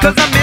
cause I'm